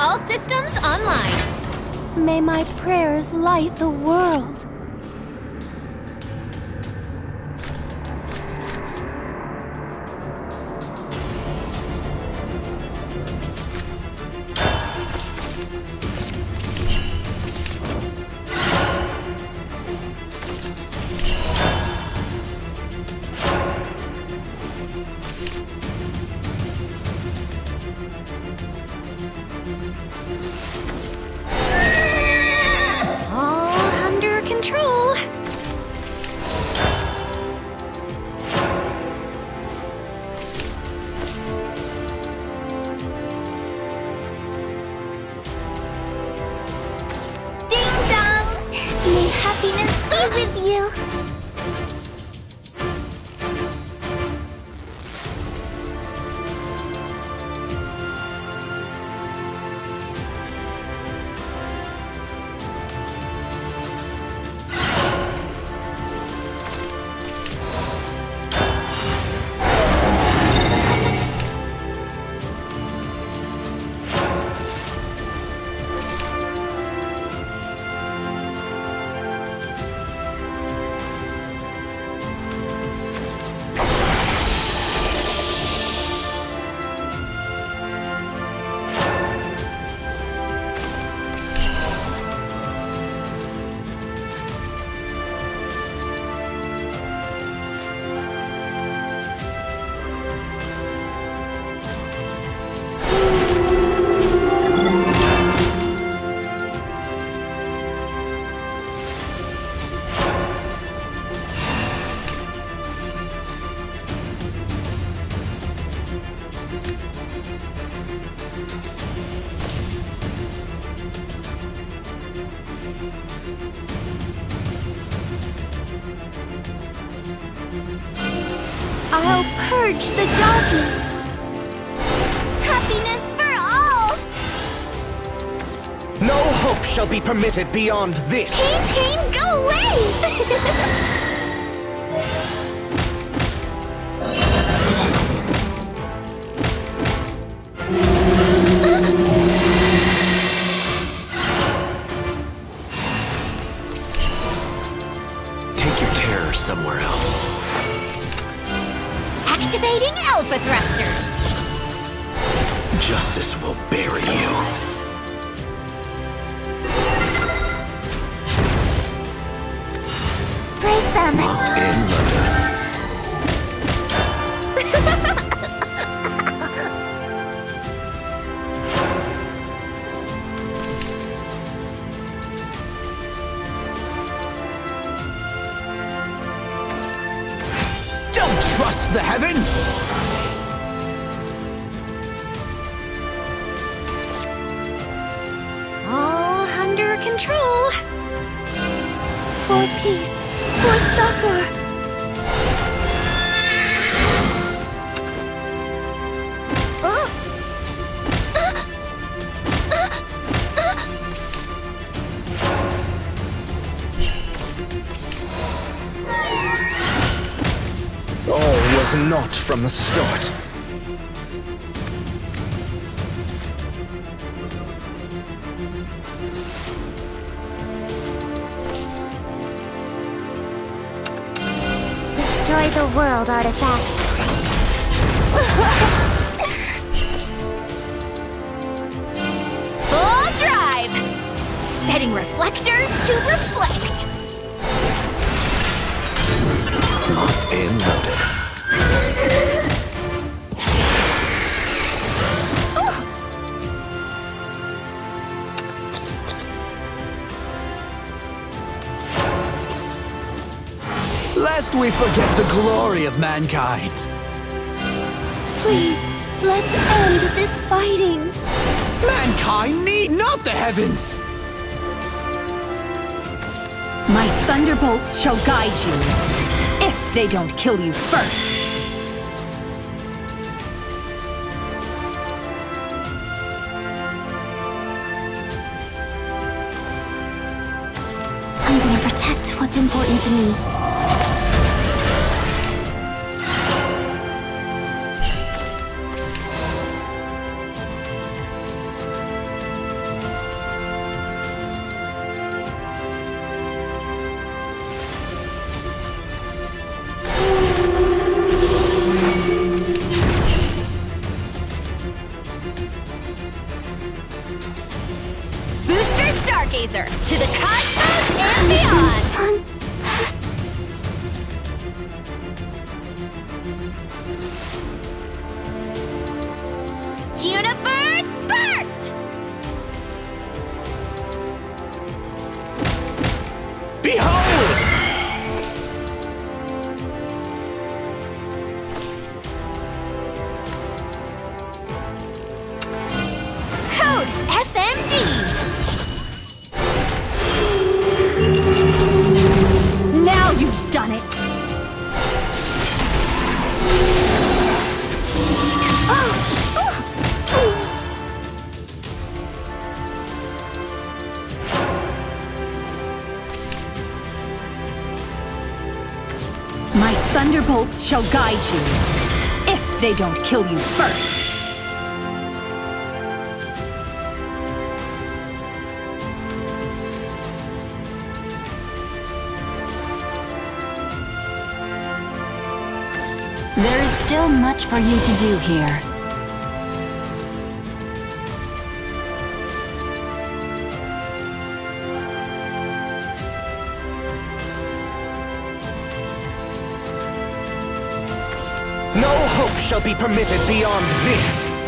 All systems online. May my prayers light the world. You. Be permitted beyond this. Pain, pain, go away. Take your terror somewhere else. Activating Alpha Thrusters. Justice will bury you. Was not from the start. Destroy the world artifacts. Full drive. Setting reflectors to reflect. Locked in London. Lest we forget the glory of mankind. Please, let's end this fighting. Mankind need not the heavens! My thunderbolts shall guide you, if they don't kill you first. to me. Booster Stargazer, to the cosmos and beyond! Thunderbolts shall guide you, if they don't kill you first. There is still much for you to do here. Shall be permitted beyond this.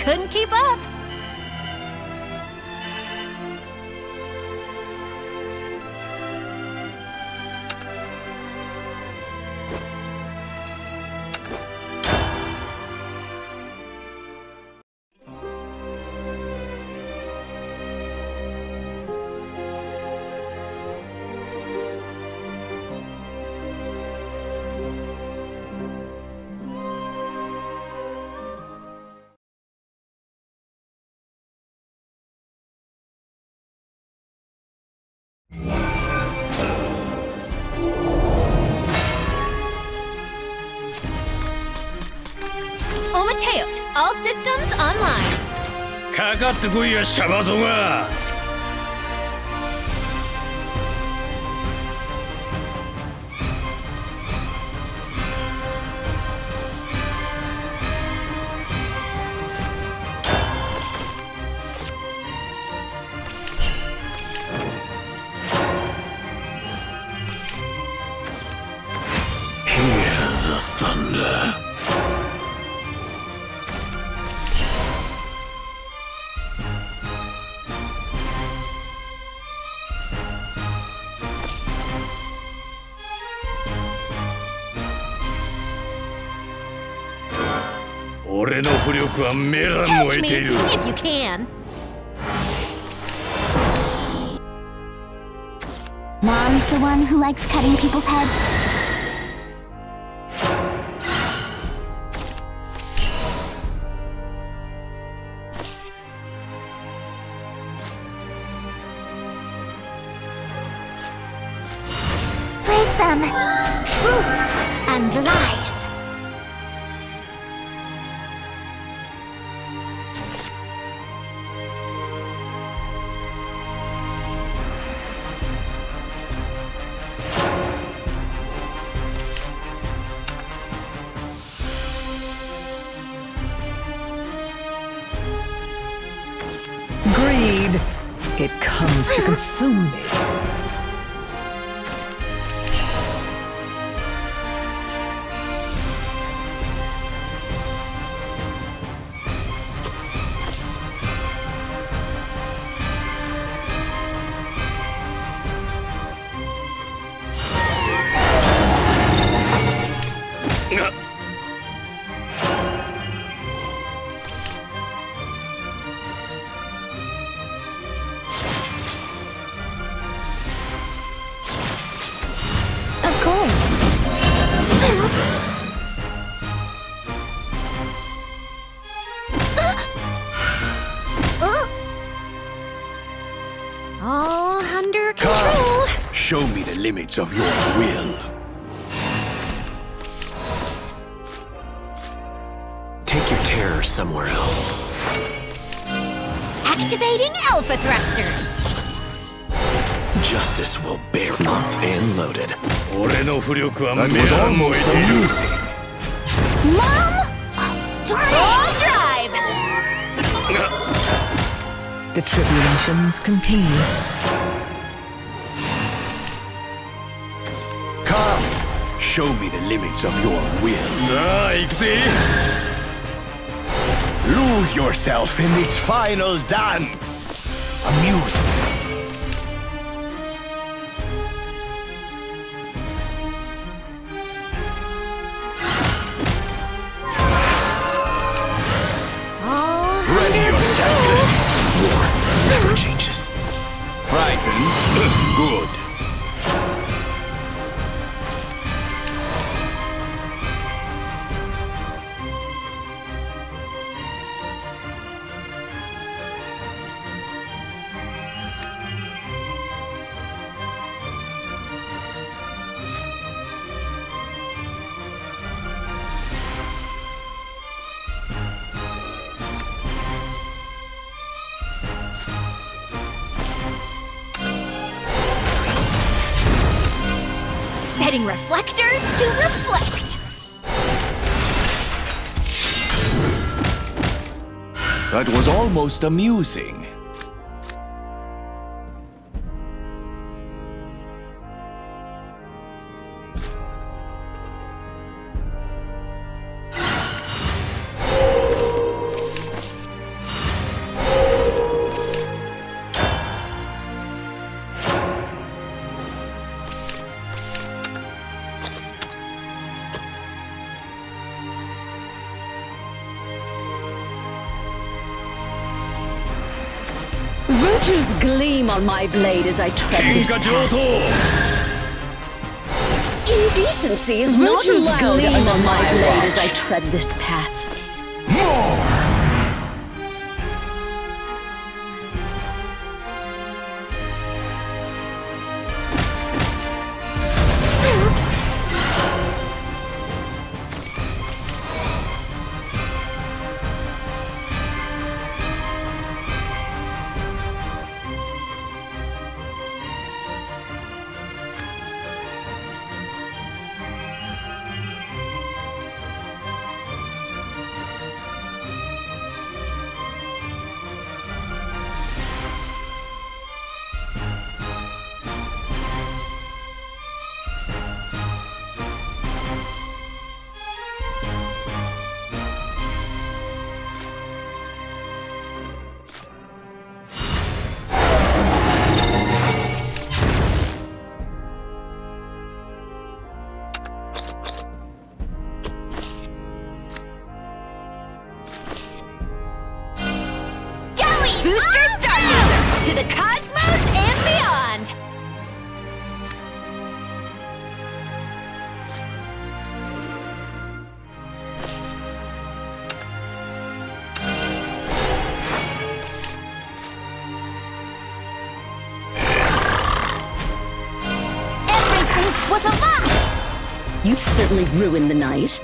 Couldn't keep up. Omateot, all systems online. かかってこいやシャバゾが 俺の浮力はメラ燃 Catch え me ている if you can. Mom's the one who likes cutting people's heads. It comes to consume me. of your will. Take your terror somewhere else. Activating Alpha Thrusters! Justice will bear locked and loaded. Almost. Mom! Drive! The tribulations continue. Show me the limits of your will. Nice. Lose yourself in this final dance. Music. Oh. Changes. Frightened? Good. Almost amusing. Torches gleam on my blade as I tread this path. Indecency is Virtues not allowed gleam on my blade as I tread this path. You've certainly ruined the night.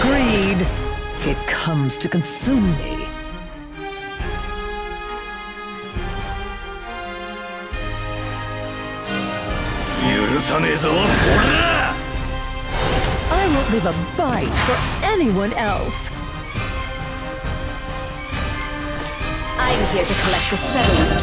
Greed! It comes to consume me. I won't leave a bite for anyone else. I'm here to collect the settlement.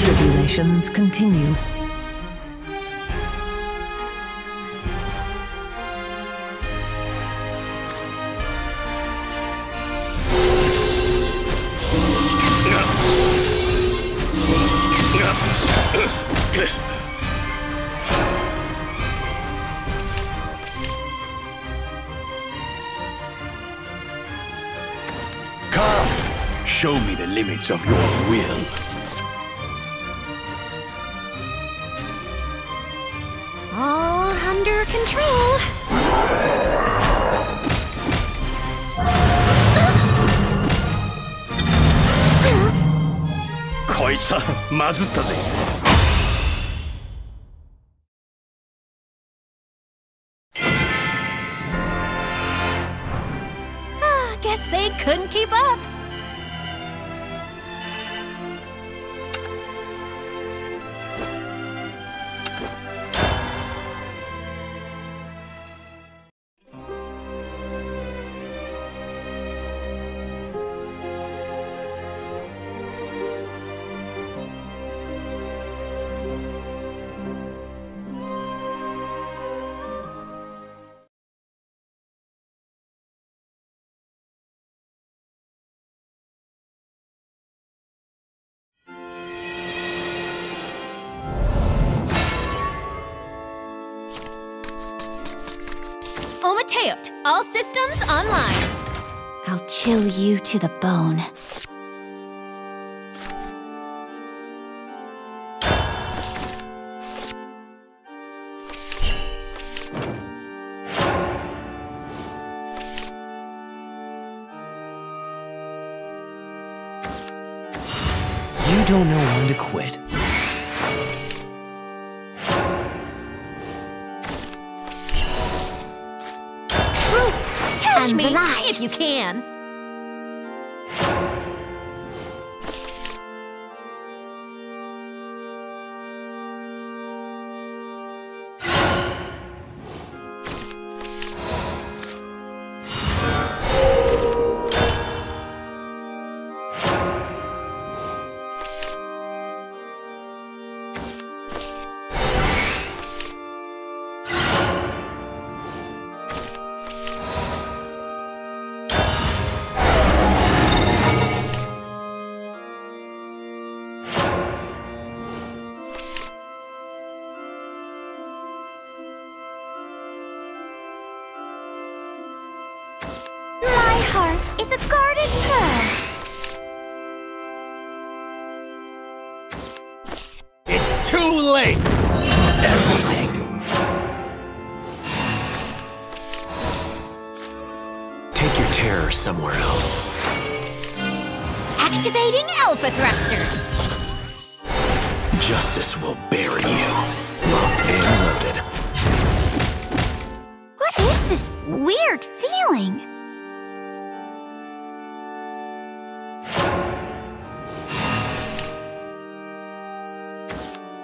Tribulations continue. Show me the limits of your こいつはまずったぜ Guess they couldn't keep up. Omateot, all systems online. I'll chill you to the bone. You can. Feeling?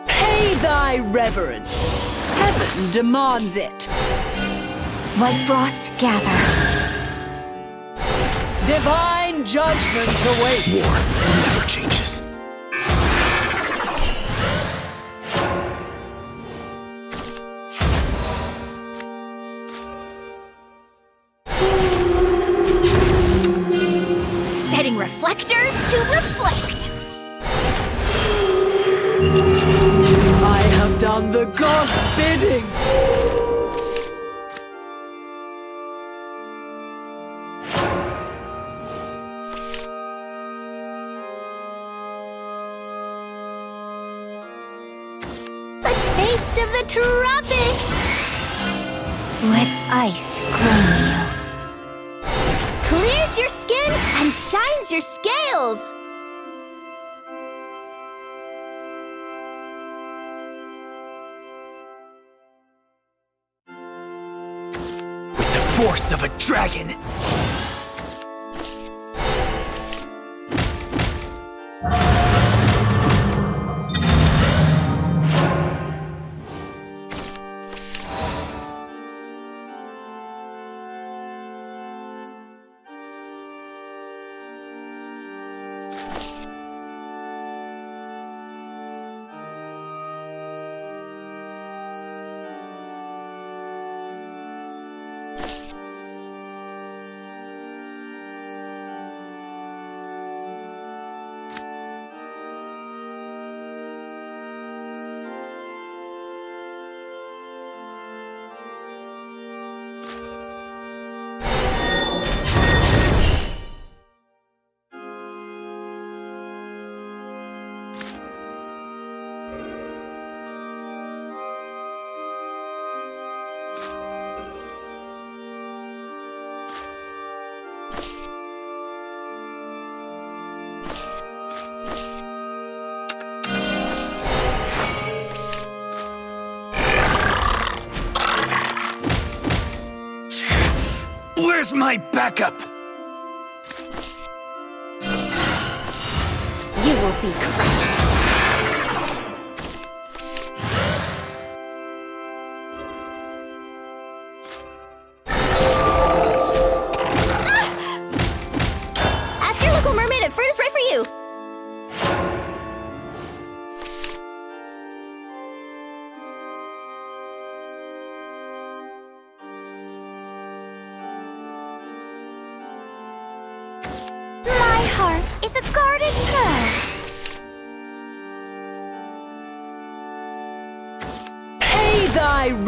Pay thy reverence. Heaven demands it. White frost gather. Divine judgment awaits. War never changes. Taste of the tropics! Let ice grow you. Clears your skin and shines your scales! With the force of a dragon. Where's my backup? You will be crushed.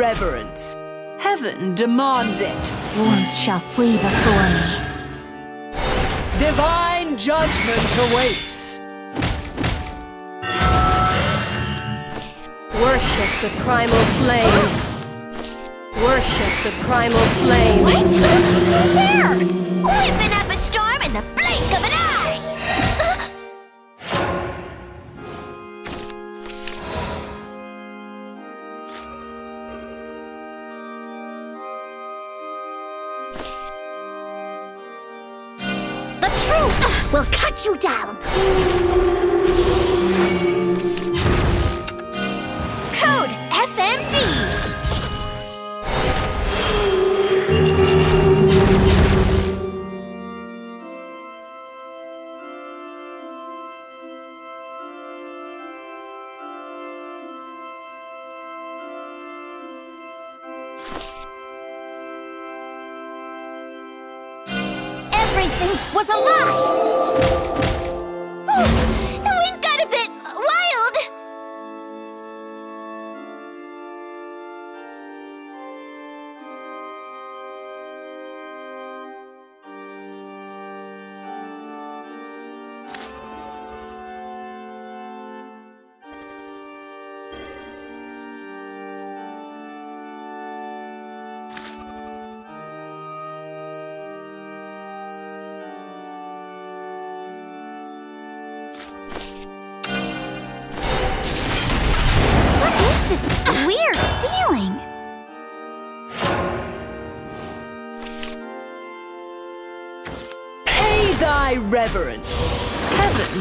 Reverence. Heaven demands it. Wolves shall flee before me. Divine judgment awaits. Worship the primal flame. Worship the primal flame. What? There! Whipping up cut you down!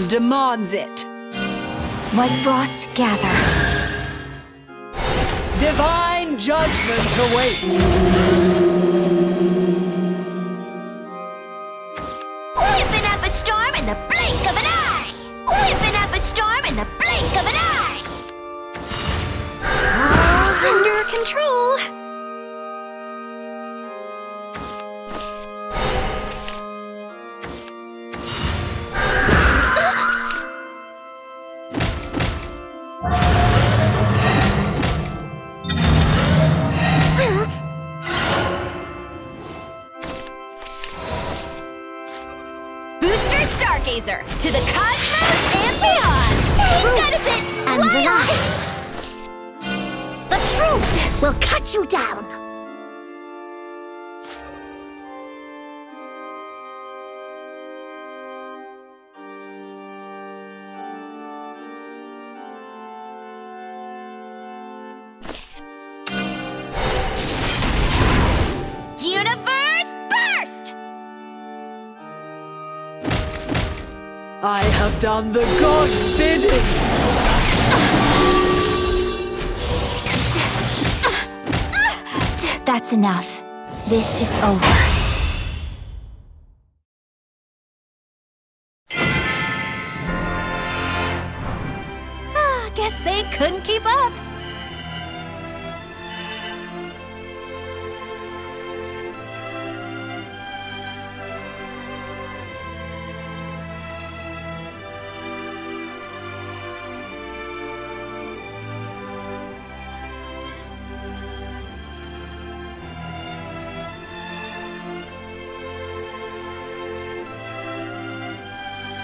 Demands it. White frost gather. Divine judgment awaits. I have done the god's bidding! That's enough. This is over. Ah, guess they couldn't keep up.